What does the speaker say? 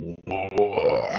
我